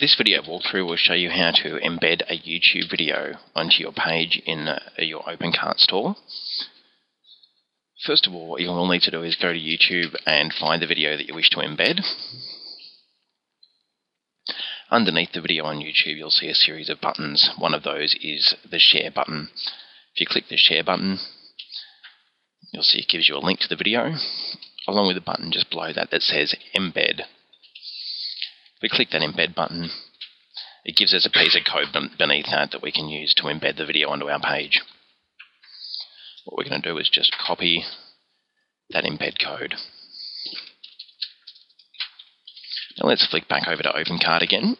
This video walkthrough will show you how to embed a YouTube video onto your page in uh, your OpenCart store. First of all, what you will need to do is go to YouTube and find the video that you wish to embed. Underneath the video on YouTube, you'll see a series of buttons. One of those is the share button. If you click the share button, you'll see it gives you a link to the video, along with a button just below that that says embed. We click that embed button, it gives us a piece of code beneath that that we can use to embed the video onto our page. What we're going to do is just copy that embed code. Now let's flick back over to OpenCart again.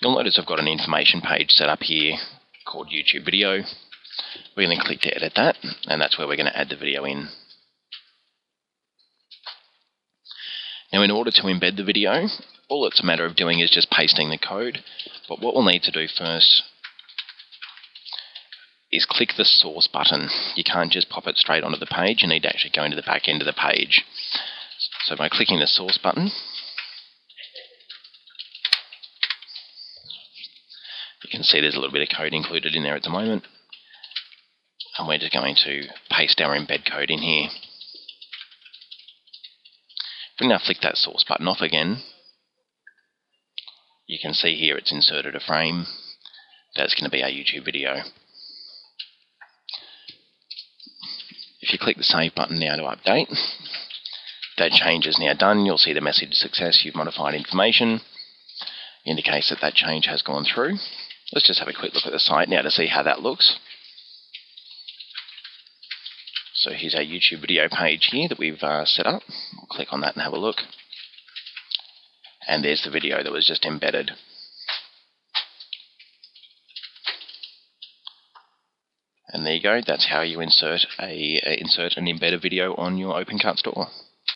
You'll notice I've got an information page set up here called YouTube Video. We're going to click to edit that, and that's where we're going to add the video in. Now in order to embed the video, all it's a matter of doing is just pasting the code. But what we'll need to do first is click the source button. You can't just pop it straight onto the page, you need to actually go into the back end of the page. So by clicking the source button, you can see there's a little bit of code included in there at the moment. And we're just going to paste our embed code in here. If we now flick that source button off again, you can see here it's inserted a frame. That's going to be our YouTube video. If you click the save button now to update, that change is now done. You'll see the message success, you've modified information. Indicates that that change has gone through. Let's just have a quick look at the site now to see how that looks. So here's our YouTube video page here that we've uh, set up. We'll click on that and have a look. And there's the video that was just embedded. And there you go, that's how you insert a uh, insert an embedded video on your OpenCart store.